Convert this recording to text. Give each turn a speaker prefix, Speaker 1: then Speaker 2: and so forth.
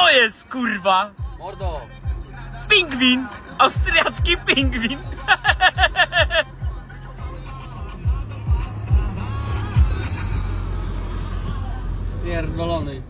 Speaker 1: to jest kurwa?
Speaker 2: Mordo!
Speaker 1: Pingwin! Austriacki pingwin!
Speaker 2: Pierdolony.